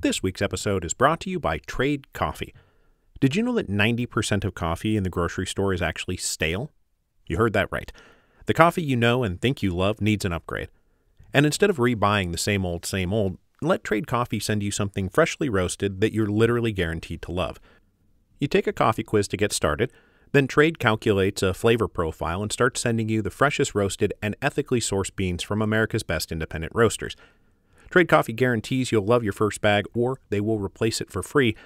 This week's episode is brought to you by Trade Coffee. Did you know that 90% of coffee in the grocery store is actually stale? You heard that right. The coffee you know and think you love needs an upgrade. And instead of rebuying the same old, same old, let Trade Coffee send you something freshly roasted that you're literally guaranteed to love. You take a coffee quiz to get started, then Trade calculates a flavor profile and starts sending you the freshest roasted and ethically sourced beans from America's best independent roasters. Trade Coffee guarantees you'll love your first bag or they will replace it for free,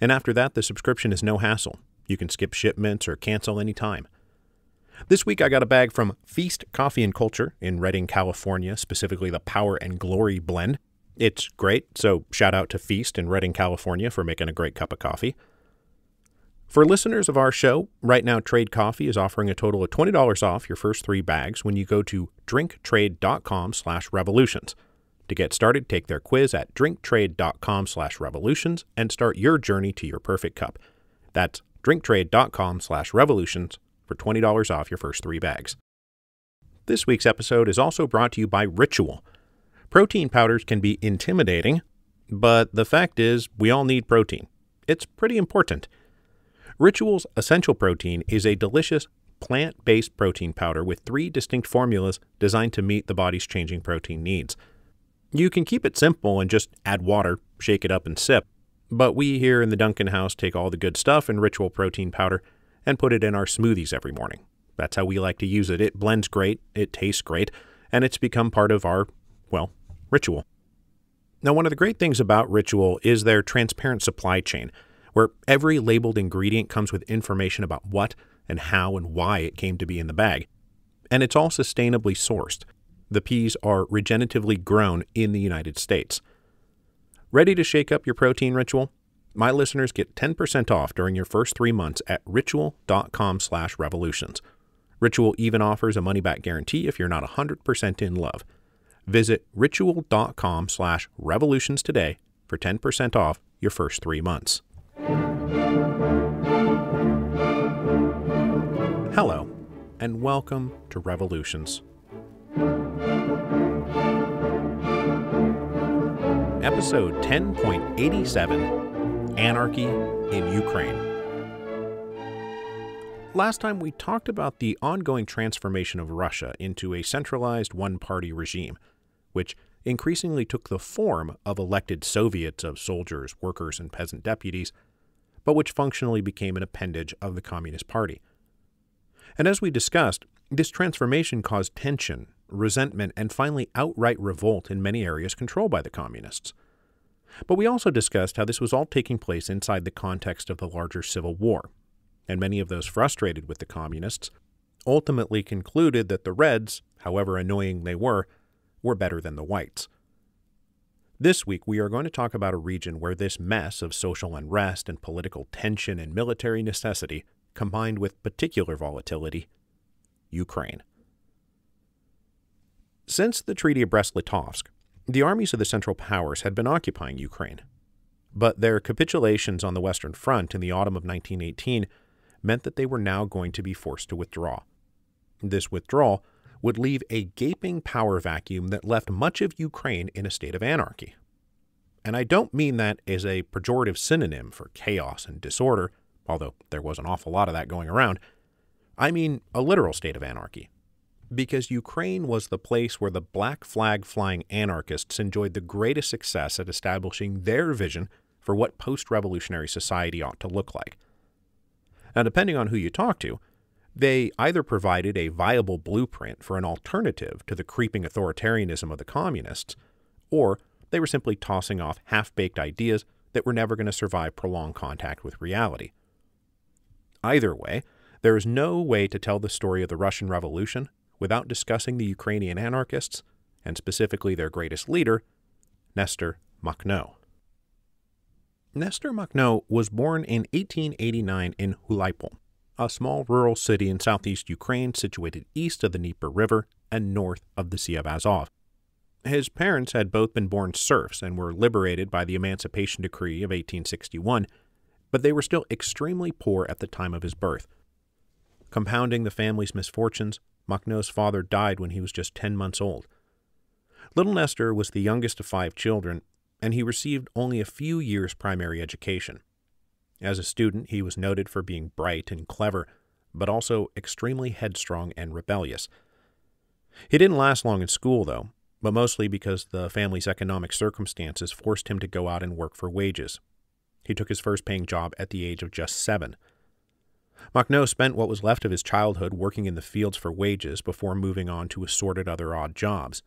and after that, the subscription is no hassle. You can skip shipments or cancel anytime. This week, I got a bag from Feast Coffee and Culture in Redding, California, specifically the Power and Glory blend. It's great, so shout out to Feast in Redding, California for making a great cup of coffee. For listeners of our show, right now Trade Coffee is offering a total of $20 off your first three bags when you go to drinktrade.com slash revolutions. To get started, take their quiz at drinktrade.com slash revolutions and start your journey to your perfect cup. That's drinktrade.com slash revolutions for $20 off your first three bags. This week's episode is also brought to you by Ritual. Protein powders can be intimidating, but the fact is, we all need protein. It's pretty important. Ritual's Essential Protein is a delicious plant based protein powder with three distinct formulas designed to meet the body's changing protein needs. You can keep it simple and just add water, shake it up, and sip. But we here in the Duncan house take all the good stuff in Ritual Protein Powder and put it in our smoothies every morning. That's how we like to use it. It blends great, it tastes great, and it's become part of our, well, ritual. Now, one of the great things about Ritual is their transparent supply chain where every labeled ingredient comes with information about what and how and why it came to be in the bag. And it's all sustainably sourced. The peas are regeneratively grown in the United States. Ready to shake up your protein ritual? My listeners get 10% off during your first three months at ritual.com slash revolutions. Ritual even offers a money-back guarantee if you're not 100% in love. Visit ritual.com slash revolutions today for 10% off your first three months. Hello, and welcome to Revolutions. Episode 10.87 Anarchy in Ukraine. Last time we talked about the ongoing transformation of Russia into a centralized one party regime, which increasingly took the form of elected Soviets of soldiers, workers, and peasant deputies, but which functionally became an appendage of the Communist Party. And as we discussed, this transformation caused tension, resentment, and finally outright revolt in many areas controlled by the Communists. But we also discussed how this was all taking place inside the context of the larger Civil War, and many of those frustrated with the Communists ultimately concluded that the Reds, however annoying they were, were better than the Whites. This week, we are going to talk about a region where this mess of social unrest and political tension and military necessity combined with particular volatility Ukraine. Since the Treaty of Brest Litovsk, the armies of the Central Powers had been occupying Ukraine. But their capitulations on the Western Front in the autumn of 1918 meant that they were now going to be forced to withdraw. This withdrawal would leave a gaping power vacuum that left much of Ukraine in a state of anarchy. And I don't mean that as a pejorative synonym for chaos and disorder, although there was an awful lot of that going around. I mean a literal state of anarchy. Because Ukraine was the place where the black flag flying anarchists enjoyed the greatest success at establishing their vision for what post revolutionary society ought to look like. Now, depending on who you talk to, they either provided a viable blueprint for an alternative to the creeping authoritarianism of the communists, or they were simply tossing off half baked ideas that were never going to survive prolonged contact with reality. Either way, there is no way to tell the story of the Russian Revolution without discussing the Ukrainian anarchists, and specifically their greatest leader, Nestor Makhno. Nestor Makhno was born in 1889 in Hulaypol, a small rural city in southeast Ukraine situated east of the Dnieper River and north of the Sea of Azov. His parents had both been born serfs and were liberated by the Emancipation Decree of 1861, but they were still extremely poor at the time of his birth. Compounding the family's misfortunes, Makhno's father died when he was just 10 months old. Little Nestor was the youngest of five children, and he received only a few years' primary education. As a student, he was noted for being bright and clever, but also extremely headstrong and rebellious. He didn't last long in school, though, but mostly because the family's economic circumstances forced him to go out and work for wages. He took his first paying job at the age of just seven. Makhno spent what was left of his childhood working in the fields for wages before moving on to assorted other odd jobs.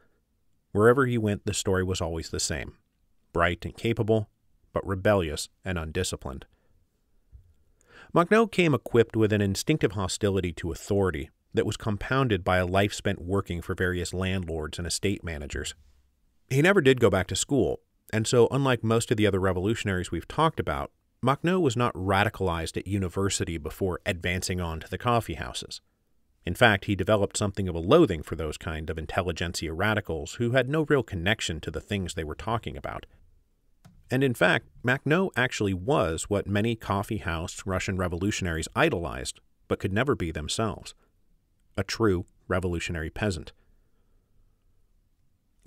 Wherever he went, the story was always the same bright and capable, but rebellious and undisciplined. Makhno came equipped with an instinctive hostility to authority that was compounded by a life spent working for various landlords and estate managers. He never did go back to school, and so, unlike most of the other revolutionaries we've talked about, Makhno was not radicalized at university before advancing on to the coffee houses. In fact, he developed something of a loathing for those kind of intelligentsia radicals who had no real connection to the things they were talking about. And in fact, Makhno actually was what many coffee house Russian revolutionaries idolized, but could never be themselves a true revolutionary peasant.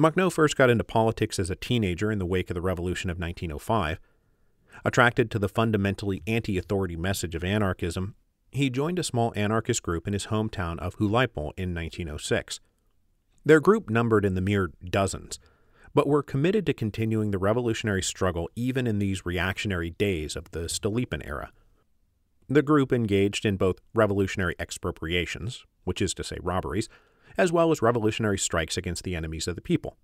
Makhno first got into politics as a teenager in the wake of the Revolution of 1905 Attracted to the fundamentally anti authority message of anarchism, he joined a small anarchist group in his hometown of Hulaypol in 1906. Their group numbered in the mere dozens, but were committed to continuing the revolutionary struggle even in these reactionary days of the Stolypin era. The group engaged in both revolutionary expropriations, which is to say robberies, as well as revolutionary strikes against the enemies of the people,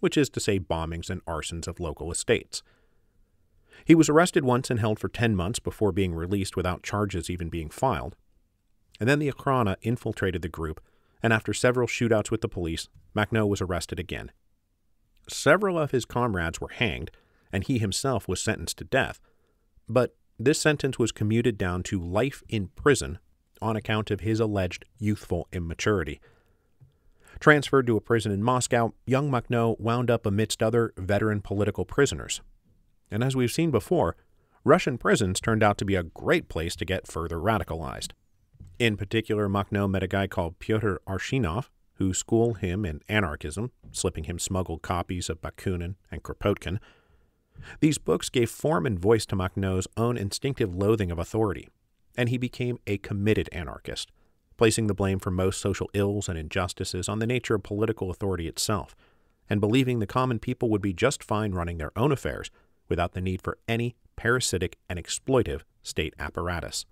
which is to say bombings and arsons of local estates. He was arrested once and held for 10 months before being released without charges even being filed. And then the Okhrana infiltrated the group, and after several shootouts with the police, Makhno was arrested again. Several of his comrades were hanged, and he himself was sentenced to death, but this sentence was commuted down to life in prison on account of his alleged youthful immaturity. Transferred to a prison in Moscow, young Makhno wound up amidst other veteran political prisoners, and as we've seen before, Russian prisons turned out to be a great place to get further radicalized. In particular, Makhno met a guy called Pyotr Arshinov, who schooled him in anarchism, slipping him smuggled copies of Bakunin and Kropotkin. These books gave form and voice to Makhno's own instinctive loathing of authority, and he became a committed anarchist, placing the blame for most social ills and injustices on the nature of political authority itself, and believing the common people would be just fine running their own affairs without the need for any parasitic and exploitive state apparatus.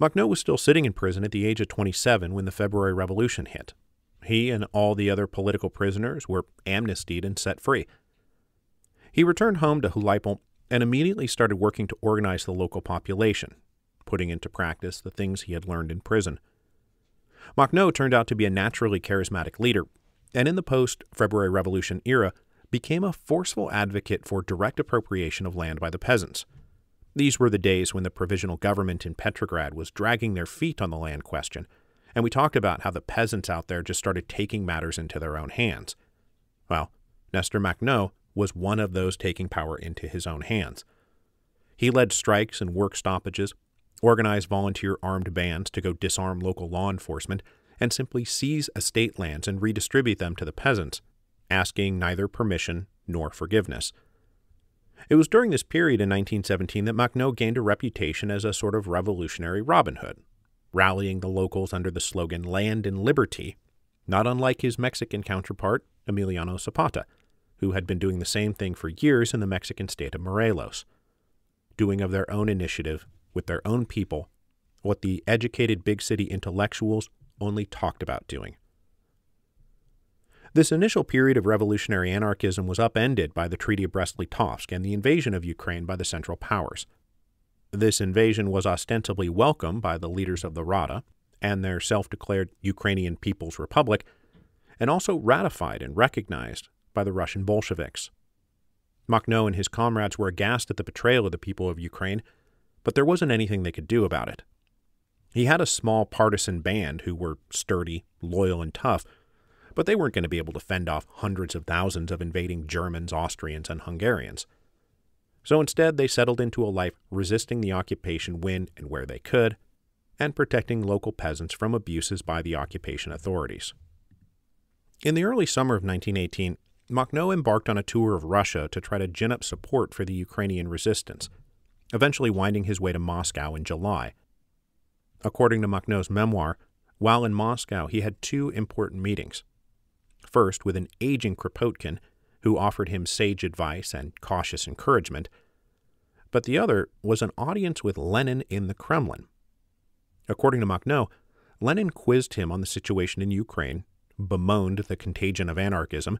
Makhno was still sitting in prison at the age of 27 when the February Revolution hit. He and all the other political prisoners were amnestied and set free. He returned home to Hulaypol and immediately started working to organize the local population, putting into practice the things he had learned in prison. Makhno turned out to be a naturally charismatic leader, and in the post February Revolution era, became a forceful advocate for direct appropriation of land by the peasants. These were the days when the provisional government in Petrograd was dragging their feet on the land question, and we talked about how the peasants out there just started taking matters into their own hands. Well, Nestor Makhno was one of those taking power into his own hands. He led strikes and work stoppages, organized volunteer armed bands to go disarm local law enforcement, and simply seize estate lands and redistribute them to the peasants asking neither permission nor forgiveness. It was during this period in 1917 that Makhno gained a reputation as a sort of revolutionary Robin Hood, rallying the locals under the slogan Land and Liberty, not unlike his Mexican counterpart, Emiliano Zapata, who had been doing the same thing for years in the Mexican state of Morelos, doing of their own initiative, with their own people, what the educated big city intellectuals only talked about doing. This initial period of revolutionary anarchism was upended by the Treaty of Brest-Litovsk and the invasion of Ukraine by the Central Powers. This invasion was ostensibly welcomed by the leaders of the Rada and their self-declared Ukrainian People's Republic, and also ratified and recognized by the Russian Bolsheviks. Makhno and his comrades were aghast at the betrayal of the people of Ukraine, but there wasn't anything they could do about it. He had a small partisan band who were sturdy, loyal, and tough, but they weren't going to be able to fend off hundreds of thousands of invading Germans, Austrians, and Hungarians. So instead, they settled into a life resisting the occupation when and where they could, and protecting local peasants from abuses by the occupation authorities. In the early summer of 1918, Makhno embarked on a tour of Russia to try to gin up support for the Ukrainian resistance, eventually winding his way to Moscow in July. According to Makhno's memoir, while in Moscow, he had two important meetings. First, with an aging Kropotkin, who offered him sage advice and cautious encouragement, but the other was an audience with Lenin in the Kremlin. According to Makhno, Lenin quizzed him on the situation in Ukraine, bemoaned the contagion of anarchism,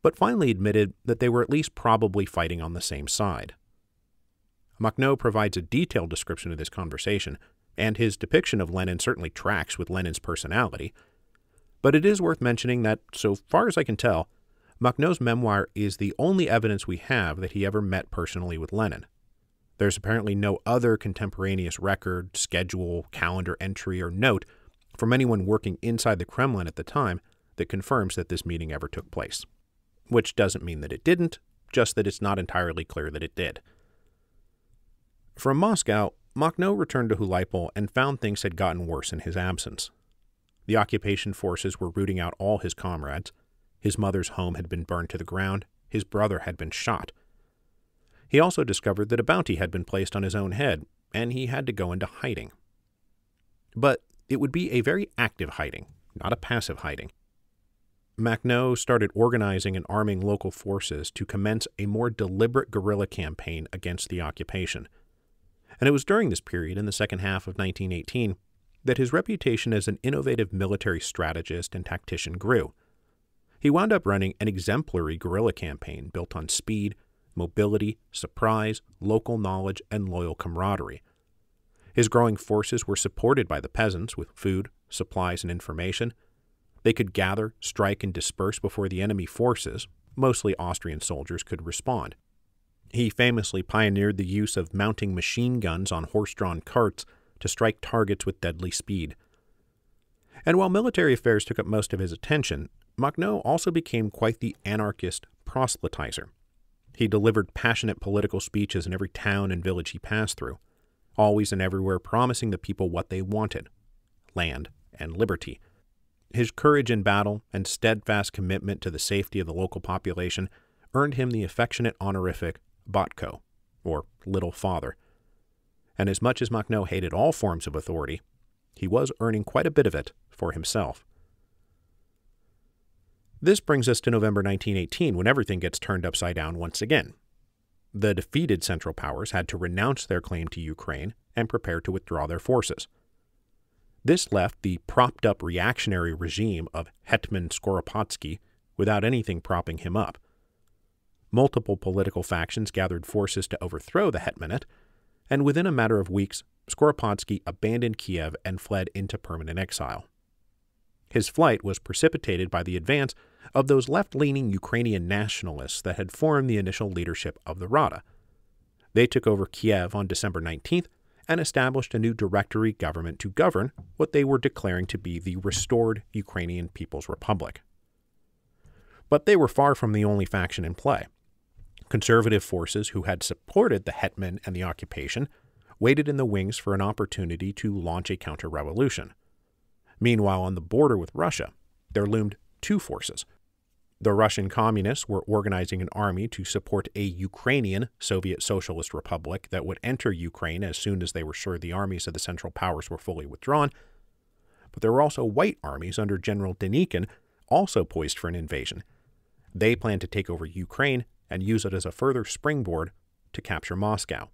but finally admitted that they were at least probably fighting on the same side. Makhno provides a detailed description of this conversation, and his depiction of Lenin certainly tracks with Lenin's personality. But it is worth mentioning that, so far as I can tell, Makhno's memoir is the only evidence we have that he ever met personally with Lenin. There's apparently no other contemporaneous record, schedule, calendar entry, or note from anyone working inside the Kremlin at the time that confirms that this meeting ever took place which doesn't mean that it didn't, just that it's not entirely clear that it did. From Moscow, Makhno returned to Hulaypol and found things had gotten worse in his absence. The occupation forces were rooting out all his comrades. His mother's home had been burned to the ground. His brother had been shot. He also discovered that a bounty had been placed on his own head, and he had to go into hiding. But it would be a very active hiding, not a passive hiding. Makhno started organizing and arming local forces to commence a more deliberate guerrilla campaign against the occupation. And it was during this period, in the second half of 1918, that his reputation as an innovative military strategist and tactician grew. He wound up running an exemplary guerrilla campaign built on speed, mobility, surprise, local knowledge, and loyal camaraderie. His growing forces were supported by the peasants with food, supplies, and information, they could gather, strike, and disperse before the enemy forces, mostly Austrian soldiers, could respond. He famously pioneered the use of mounting machine guns on horse drawn carts to strike targets with deadly speed. And while military affairs took up most of his attention, Makhno also became quite the anarchist proselytizer. He delivered passionate political speeches in every town and village he passed through, always and everywhere promising the people what they wanted land and liberty his courage in battle and steadfast commitment to the safety of the local population earned him the affectionate honorific Batko, or Little Father. And as much as Makhno hated all forms of authority, he was earning quite a bit of it for himself. This brings us to November 1918 when everything gets turned upside down once again. The defeated Central Powers had to renounce their claim to Ukraine and prepare to withdraw their forces. This left the propped up reactionary regime of Hetman Skoropadsky without anything propping him up. Multiple political factions gathered forces to overthrow the Hetmanate, and within a matter of weeks, Skoropadsky abandoned Kiev and fled into permanent exile. His flight was precipitated by the advance of those left leaning Ukrainian nationalists that had formed the initial leadership of the Rada. They took over Kiev on December 19th and established a new directory government to govern what they were declaring to be the restored Ukrainian People's Republic. But they were far from the only faction in play. Conservative forces who had supported the Hetman and the occupation waited in the wings for an opportunity to launch a counter revolution. Meanwhile, on the border with Russia, there loomed two forces the Russian communists were organizing an army to support a Ukrainian Soviet Socialist Republic that would enter Ukraine as soon as they were sure the armies of the Central Powers were fully withdrawn. But there were also white armies under General Denikin also poised for an invasion. They planned to take over Ukraine and use it as a further springboard to capture Moscow.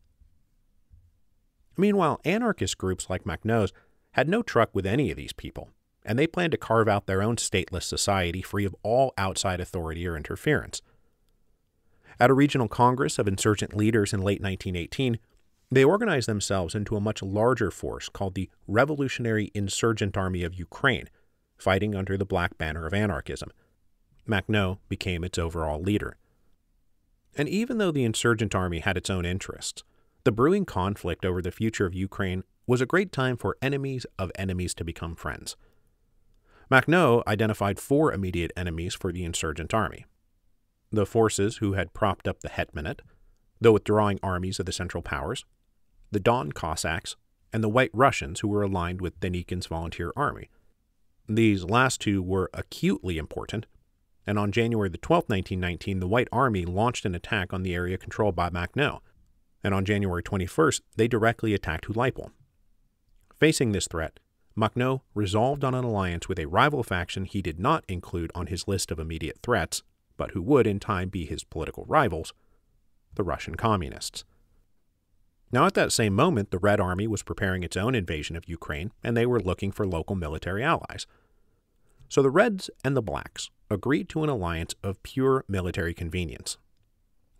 Meanwhile, anarchist groups like Makhno's had no truck with any of these people and they planned to carve out their own stateless society free of all outside authority or interference. At a regional congress of insurgent leaders in late 1918, they organized themselves into a much larger force called the Revolutionary Insurgent Army of Ukraine, fighting under the black banner of anarchism. Makhno became its overall leader. And even though the insurgent army had its own interests, the brewing conflict over the future of Ukraine was a great time for enemies of enemies to become friends. Makhno identified four immediate enemies for the insurgent army the forces who had propped up the Hetmanate, the withdrawing armies of the Central Powers, the Don Cossacks, and the White Russians who were aligned with Denikin's volunteer army. These last two were acutely important, and on January the 12th, 1919, the White Army launched an attack on the area controlled by Makhno. And on January 21st, they directly attacked Hulaypol. Facing this threat, Makhno resolved on an alliance with a rival faction he did not include on his list of immediate threats, but who would in time be his political rivals, the Russian Communists. Now, at that same moment, the Red Army was preparing its own invasion of Ukraine, and they were looking for local military allies. So the Reds and the Blacks agreed to an alliance of pure military convenience.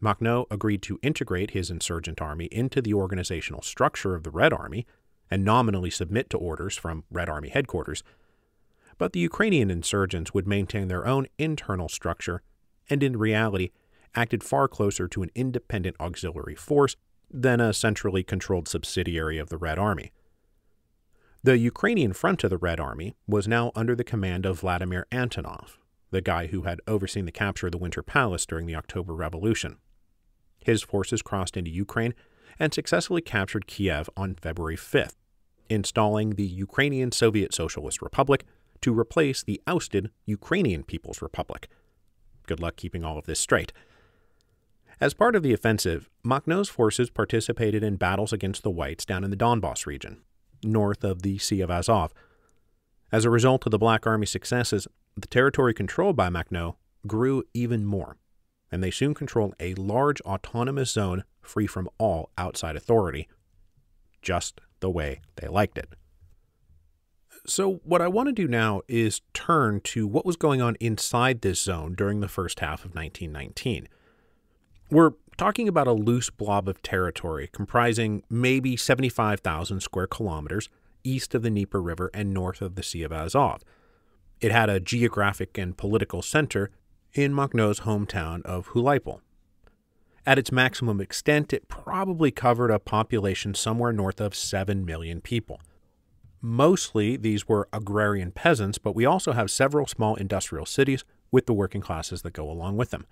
Makhno agreed to integrate his insurgent army into the organizational structure of the Red Army and nominally submit to orders from Red Army headquarters, but the Ukrainian insurgents would maintain their own internal structure and in reality acted far closer to an independent auxiliary force than a centrally controlled subsidiary of the Red Army. The Ukrainian front of the Red Army was now under the command of Vladimir Antonov, the guy who had overseen the capture of the Winter Palace during the October Revolution. His forces crossed into Ukraine and successfully captured Kiev on February 5th, installing the Ukrainian Soviet Socialist Republic to replace the ousted Ukrainian People's Republic. Good luck keeping all of this straight. As part of the offensive, Makhno's forces participated in battles against the Whites down in the Donbass region, north of the Sea of Azov. As a result of the Black Army's successes, the territory controlled by Makhno grew even more, and they soon controlled a large autonomous zone free from all outside authority, just the way they liked it. So, what I want to do now is turn to what was going on inside this zone during the first half of 1919. We're talking about a loose blob of territory comprising maybe 75,000 square kilometers east of the Dnieper River and north of the Sea of Azov. It had a geographic and political center in Makhno's hometown of Hulaypol. At its maximum extent, it probably covered a population somewhere north of 7 million people. Mostly these were agrarian peasants, but we also have several small industrial cities with the working classes that go along with them.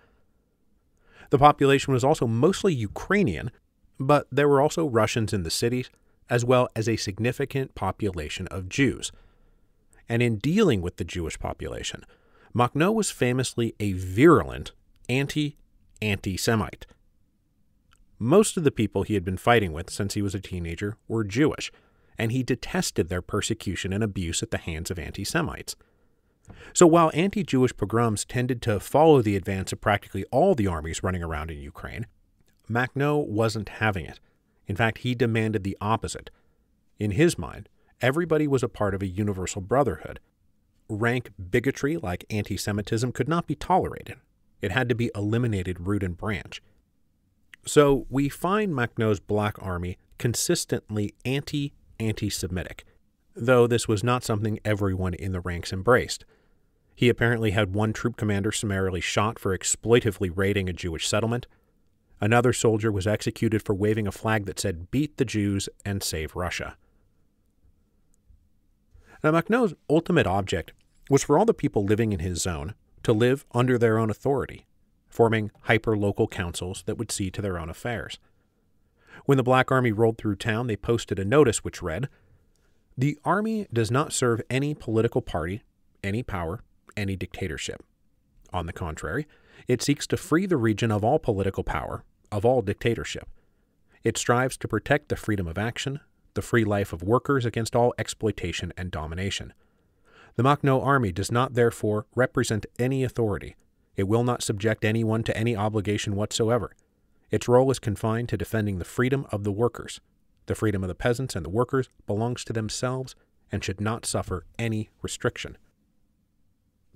The population was also mostly Ukrainian, but there were also Russians in the cities, as well as a significant population of Jews. And in dealing with the Jewish population, Makhno was famously a virulent anti anti Semite. Most of the people he had been fighting with since he was a teenager were Jewish, and he detested their persecution and abuse at the hands of anti Semites. So while anti Jewish pogroms tended to follow the advance of practically all the armies running around in Ukraine, Makhno wasn't having it. In fact, he demanded the opposite. In his mind, everybody was a part of a universal brotherhood. Rank bigotry like anti Semitism could not be tolerated. It had to be eliminated root and branch. So we find Makhno's Black Army consistently anti anti Semitic, though this was not something everyone in the ranks embraced. He apparently had one troop commander summarily shot for exploitively raiding a Jewish settlement. Another soldier was executed for waving a flag that said, Beat the Jews and save Russia. Now, Makhno's ultimate object was for all the people living in his zone to live under their own authority, forming hyper-local councils that would see to their own affairs. When the Black Army rolled through town, they posted a notice which read, The Army does not serve any political party, any power, any dictatorship. On the contrary, it seeks to free the region of all political power, of all dictatorship. It strives to protect the freedom of action, the free life of workers against all exploitation and domination. The Makhno army does not therefore represent any authority. It will not subject anyone to any obligation whatsoever. Its role is confined to defending the freedom of the workers. The freedom of the peasants and the workers belongs to themselves and should not suffer any restriction.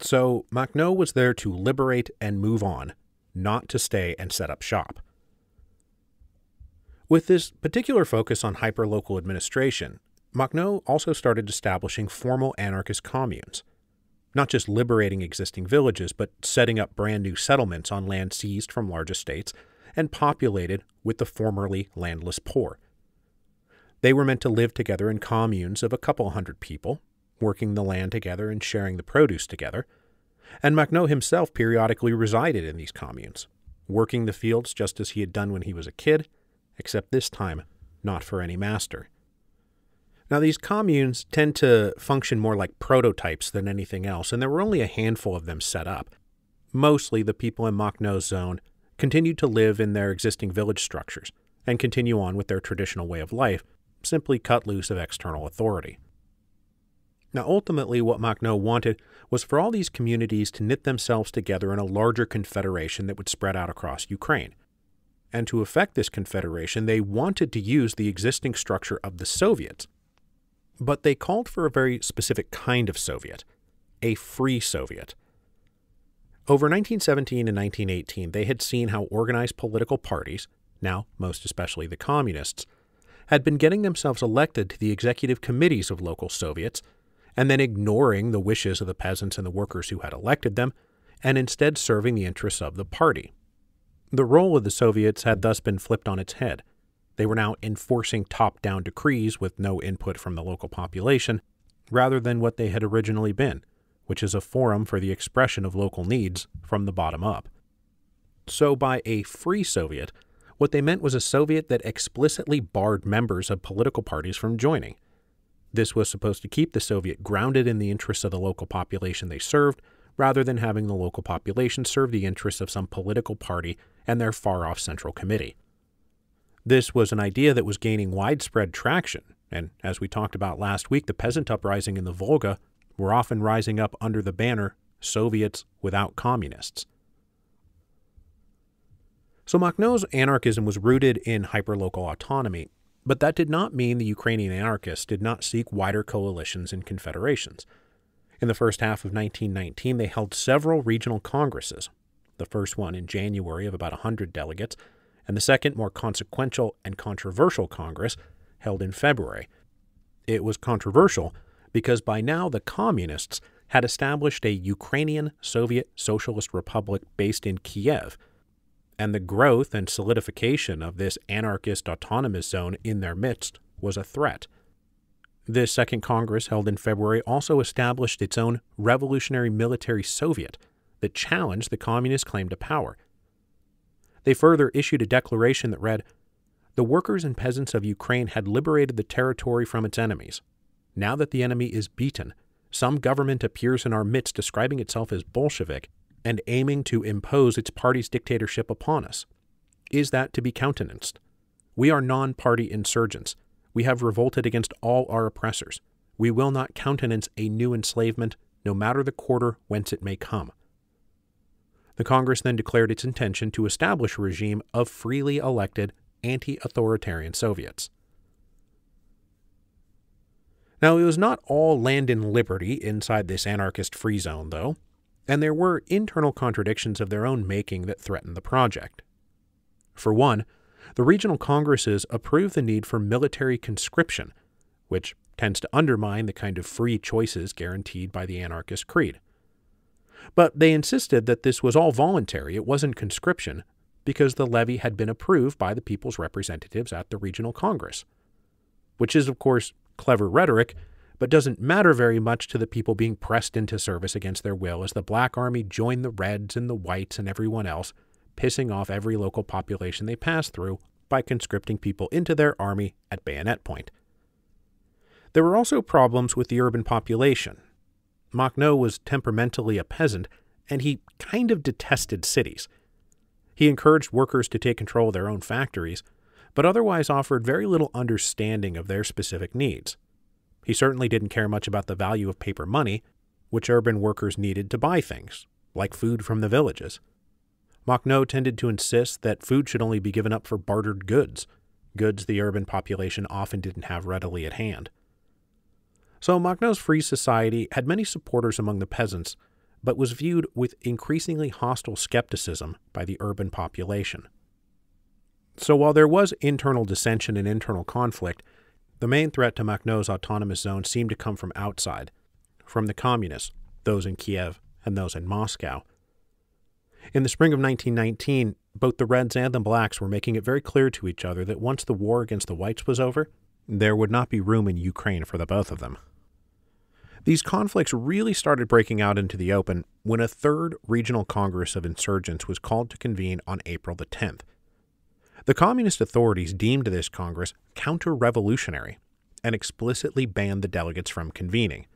So Makhno was there to liberate and move on, not to stay and set up shop. With this particular focus on hyperlocal administration, Makhno also started establishing formal anarchist communes, not just liberating existing villages, but setting up brand new settlements on land seized from large estates and populated with the formerly landless poor. They were meant to live together in communes of a couple hundred people, working the land together and sharing the produce together, and Makhno himself periodically resided in these communes, working the fields just as he had done when he was a kid, except this time not for any master. Now, these communes tend to function more like prototypes than anything else, and there were only a handful of them set up. mostly the people in Makhno's zone continued to live in their existing village structures and continue on with their traditional way of life, simply cut loose of external authority. Now, ultimately, what Makhno wanted was for all these communities to knit themselves together in a larger confederation that would spread out across Ukraine. And to effect this confederation, they wanted to use the existing structure of the Soviets. But they called for a very specific kind of Soviet, a free Soviet. Over 1917 and 1918, they had seen how organized political parties, now most especially the communists, had been getting themselves elected to the executive committees of local Soviets and then ignoring the wishes of the peasants and the workers who had elected them, and instead serving the interests of the party. The role of the Soviets had thus been flipped on its head. They were now enforcing top down decrees with no input from the local population, rather than what they had originally been, which is a forum for the expression of local needs from the bottom up. So, by a free Soviet, what they meant was a Soviet that explicitly barred members of political parties from joining. This was supposed to keep the Soviet grounded in the interests of the local population they served, rather than having the local population serve the interests of some political party and their far off central committee. This was an idea that was gaining widespread traction, and as we talked about last week, the peasant uprising in the Volga were often rising up under the banner Soviets without communists. So Makhno's anarchism was rooted in hyperlocal autonomy, but that did not mean the Ukrainian anarchists did not seek wider coalitions and confederations. In the first half of 1919, they held several regional congresses, the first one in January of about 100 delegates, and the second, more consequential and controversial Congress, held in February. It was controversial because by now the communists had established a Ukrainian Soviet Socialist Republic based in Kiev and the growth and solidification of this anarchist autonomous zone in their midst was a threat. This Second Congress, held in February, also established its own revolutionary military Soviet that challenged the communist claim to power. They further issued a declaration that read The workers and peasants of Ukraine had liberated the territory from its enemies. Now that the enemy is beaten, some government appears in our midst describing itself as Bolshevik and aiming to impose its party's dictatorship upon us. Is that to be countenanced? We are non party insurgents. We have revolted against all our oppressors. We will not countenance a new enslavement, no matter the quarter whence it may come. The Congress then declared its intention to establish a regime of freely elected anti authoritarian Soviets. Now, it was not all land and liberty inside this anarchist free zone, though and there were internal contradictions of their own making that threatened the project. For one, the regional congresses approved the need for military conscription, which tends to undermine the kind of free choices guaranteed by the anarchist creed. But they insisted that this was all voluntary, it wasn't conscription, because the levy had been approved by the people's representatives at the regional congress. Which is, of course, clever rhetoric but doesn't matter very much to the people being pressed into service against their will as the Black Army join the Reds and the Whites and everyone else, pissing off every local population they pass through by conscripting people into their army at bayonet point. There were also problems with the urban population. Makhno was temperamentally a peasant, and he kind of detested cities. He encouraged workers to take control of their own factories, but otherwise offered very little understanding of their specific needs. He certainly didn't care much about the value of paper money, which urban workers needed to buy things, like food from the villages. Makhno tended to insist that food should only be given up for bartered goods, goods the urban population often didn't have readily at hand. So Makhno's free society had many supporters among the peasants, but was viewed with increasingly hostile skepticism by the urban population. So while there was internal dissension and internal conflict, the main threat to Makhno's autonomous zone seemed to come from outside, from the communists, those in Kiev and those in Moscow. In the spring of 1919, both the Reds and the Blacks were making it very clear to each other that once the war against the Whites was over, there would not be room in Ukraine for the both of them. These conflicts really started breaking out into the open when a third regional congress of insurgents was called to convene on April the 10th, the communist authorities deemed this Congress counter revolutionary and explicitly banned the delegates from convening.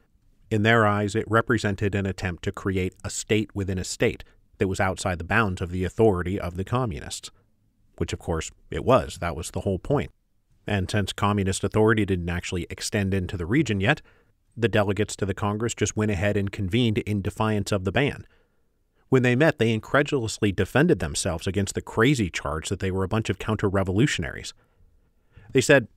In their eyes, it represented an attempt to create a state within a state, that was outside the bounds of the authority of the communists. Which, of course, it was. That was the whole point. And since communist authority didn't actually extend into the region yet, the delegates to the Congress just went ahead and convened in defiance of the ban. When they met, they incredulously defended themselves against the crazy charge that they were a bunch of counter revolutionaries. They said,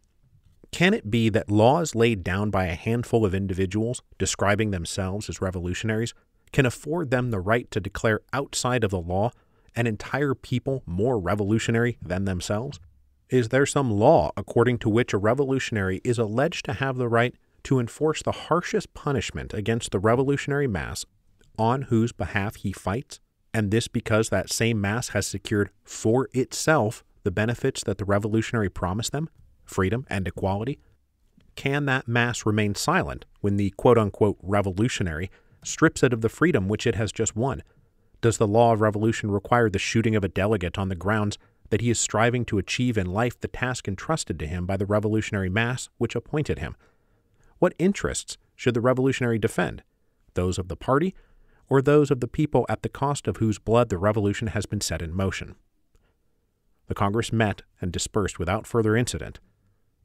Can it be that laws laid down by a handful of individuals describing themselves as revolutionaries can afford them the right to declare outside of the law an entire people more revolutionary than themselves? Is there some law according to which a revolutionary is alleged to have the right to enforce the harshest punishment against the revolutionary mass on whose behalf he fights, and this because that same mass has secured for itself the benefits that the revolutionary promised them freedom and equality? Can that mass remain silent when the quote unquote revolutionary strips it of the freedom which it has just won? Does the law of revolution require the shooting of a delegate on the grounds that he is striving to achieve in life the task entrusted to him by the revolutionary mass which appointed him? What interests should the revolutionary defend? Those of the party or those of the people at the cost of whose blood the revolution has been set in motion? The Congress met and dispersed without further incident,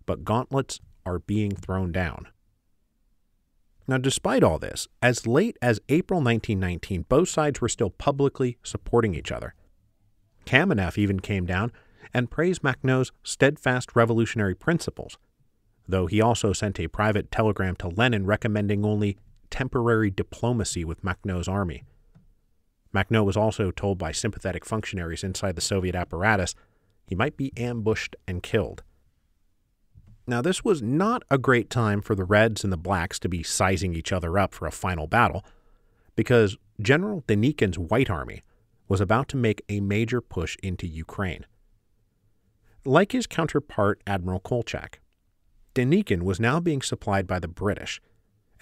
but gauntlets are being thrown down. Now, despite all this, as late as April 1919, both sides were still publicly supporting each other. Kamenev even came down and praised Makhno's steadfast revolutionary principles though he also sent a private telegram to Lenin recommending only temporary diplomacy with Makhno's army. Makhno was also told by sympathetic functionaries inside the Soviet apparatus he might be ambushed and killed. Now, this was not a great time for the Reds and the Blacks to be sizing each other up for a final battle, because General Denikin's White Army was about to make a major push into Ukraine. Like his counterpart, Admiral Kolchak, Denikin was now being supplied by the British,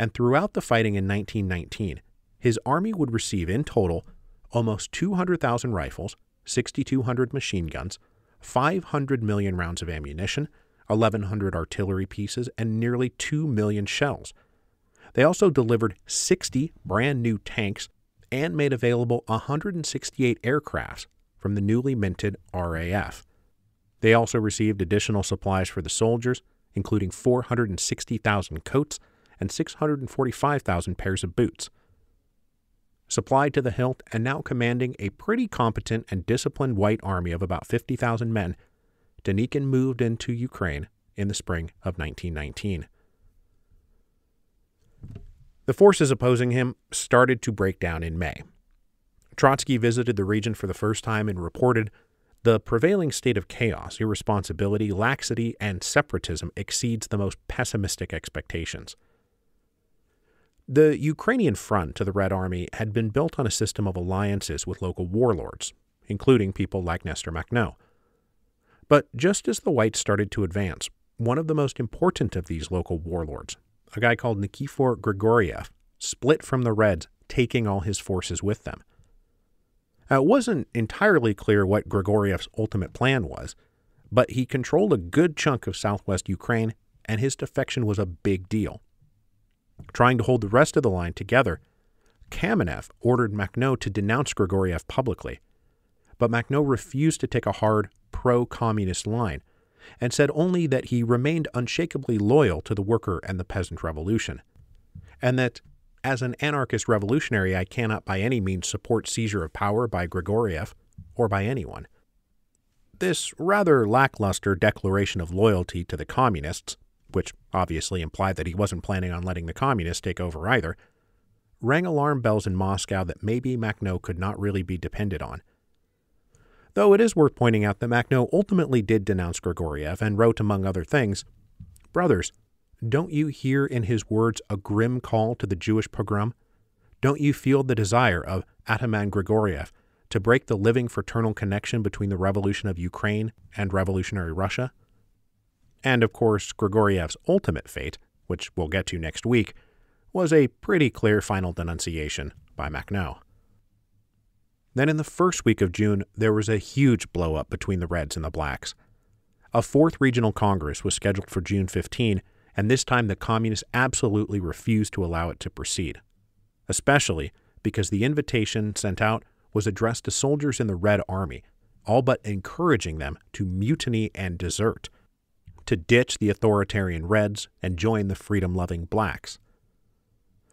and throughout the fighting in 1919, his army would receive in total almost 200,000 rifles, 6,200 machine guns, 500 million rounds of ammunition, 1,100 artillery pieces, and nearly 2 million shells. They also delivered 60 brand new tanks and made available 168 aircrafts from the newly minted RAF. They also received additional supplies for the soldiers, including 460,000 coats and 645,000 pairs of boots. Supplied to the hilt and now commanding a pretty competent and disciplined white army of about 50,000 men, Denikin moved into Ukraine in the spring of 1919. The forces opposing him started to break down in May. Trotsky visited the region for the first time and reported the prevailing state of chaos, irresponsibility, laxity, and separatism exceeds the most pessimistic expectations. The Ukrainian front to the Red Army had been built on a system of alliances with local warlords, including people like Nestor Makhno. But just as the Whites started to advance, one of the most important of these local warlords, a guy called Nikifor Grigoriev, split from the Reds, taking all his forces with them. Now, it wasn't entirely clear what Grigoriev's ultimate plan was, but he controlled a good chunk of southwest Ukraine, and his defection was a big deal. Trying to hold the rest of the line together, Kamenev ordered Makhno to denounce Grigoriev publicly, but Makhno refused to take a hard, pro communist line and said only that he remained unshakably loyal to the worker and the peasant revolution, and that as an anarchist revolutionary, I cannot by any means support seizure of power by Grigoriev or by anyone. This rather lackluster declaration of loyalty to the communists, which obviously implied that he wasn't planning on letting the communists take over either, rang alarm bells in Moscow that maybe Makhno could not really be depended on. Though it is worth pointing out that Makhno ultimately did denounce Grigoriev and wrote, among other things, Brothers, don't you hear in his words a grim call to the Jewish pogrom? Don't you feel the desire of Ataman Grigoriev to break the living fraternal connection between the revolution of Ukraine and revolutionary Russia? And of course, Grigoriev's ultimate fate, which we'll get to next week, was a pretty clear final denunciation by Makhno. Then in the first week of June, there was a huge blowup between the Reds and the Blacks. A fourth regional congress was scheduled for June 15, and this time the communists absolutely refused to allow it to proceed, especially because the invitation sent out was addressed to soldiers in the Red Army, all but encouraging them to mutiny and desert, to ditch the authoritarian Reds and join the freedom loving blacks.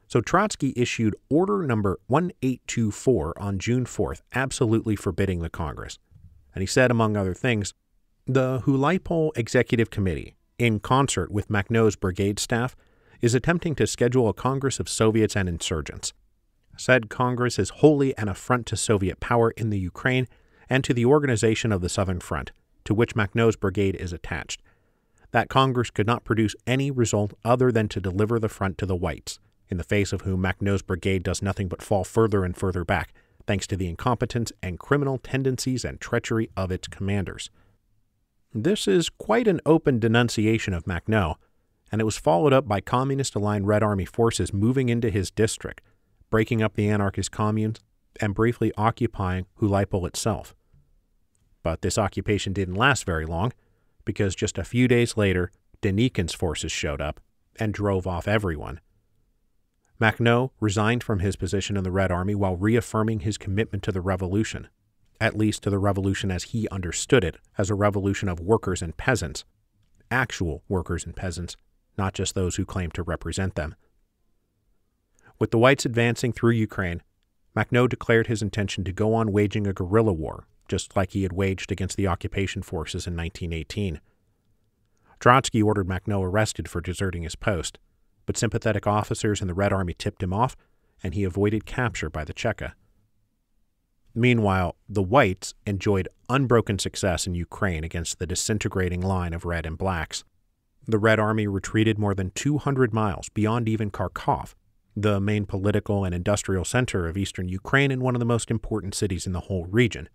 So Trotsky issued Order Number 1824 on June 4th, absolutely forbidding the Congress. And he said, among other things, the Hulaypol Executive Committee, in concert with Makhno's brigade staff, is attempting to schedule a Congress of Soviets and insurgents. Said Congress is wholly an affront to Soviet power in the Ukraine and to the organization of the Southern Front, to which Makhno's brigade is attached. That Congress could not produce any result other than to deliver the front to the whites, in the face of whom Makhno's brigade does nothing but fall further and further back, thanks to the incompetence and criminal tendencies and treachery of its commanders. This is quite an open denunciation of Makhno, and it was followed up by communist aligned Red Army forces moving into his district, breaking up the anarchist communes, and briefly occupying Hulaypol itself. But this occupation didn't last very long, because just a few days later, Denikin's forces showed up and drove off everyone. Makhno resigned from his position in the Red Army while reaffirming his commitment to the revolution, at least to the revolution as he understood it, as a revolution of workers and peasants, actual workers and peasants, not just those who claimed to represent them. With the whites advancing through Ukraine, Makhno declared his intention to go on waging a guerrilla war, just like he had waged against the occupation forces in 1918. Trotsky ordered Makhno arrested for deserting his post, but sympathetic officers in the Red Army tipped him off, and he avoided capture by the Cheka. Meanwhile, the Whites enjoyed unbroken success in Ukraine against the disintegrating line of Red and Blacks. The Red Army retreated more than 200 miles beyond even Kharkov, the main political and industrial center of eastern Ukraine and one of the most important cities in the whole region.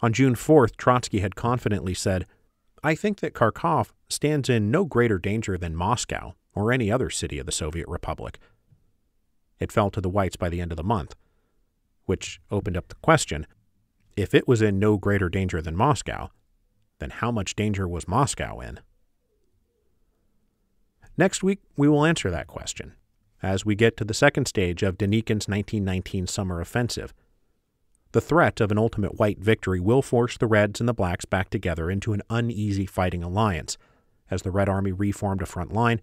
On June 4th, Trotsky had confidently said, I think that Kharkov stands in no greater danger than Moscow or any other city of the Soviet Republic. It fell to the whites by the end of the month which opened up the question if it was in no greater danger than Moscow, then how much danger was Moscow in? Next week, we will answer that question as we get to the second stage of Denikin's 1919 summer offensive. The threat of an ultimate white victory will force the Reds and the Blacks back together into an uneasy fighting alliance. As the Red Army reformed a front line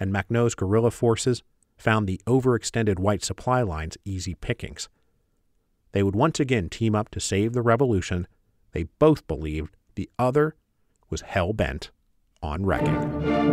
and Makhno's guerrilla forces found the overextended white supply lines easy pickings. They would once again team up to save the revolution. They both believed the other was hell bent on wrecking.